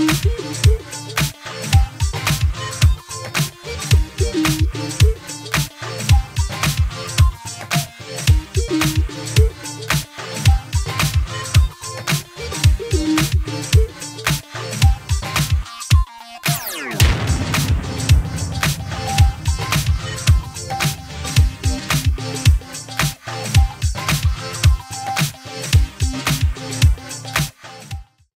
Música